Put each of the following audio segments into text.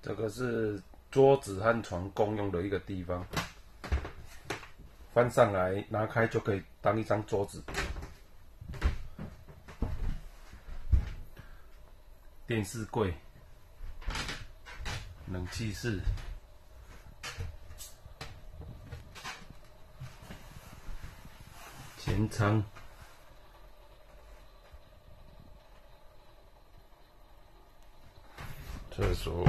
这个是桌子和床共用的一个地方，翻上来拿开就可以当一张桌子。电视柜、冷气室、前舱。厕所，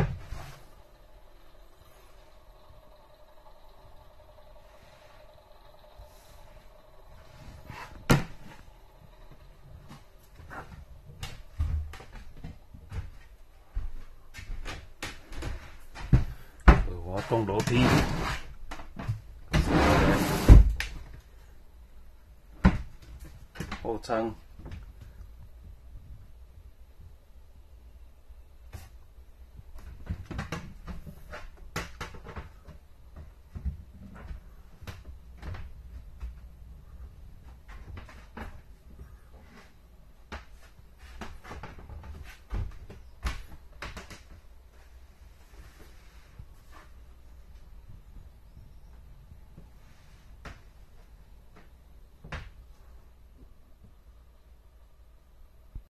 con công đổ pin ô thăng